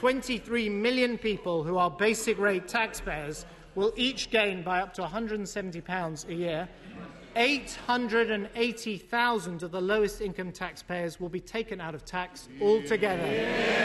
23 million people who are basic rate taxpayers will each gain by up to £170 a year. 880,000 of the lowest income taxpayers will be taken out of tax altogether. Yeah.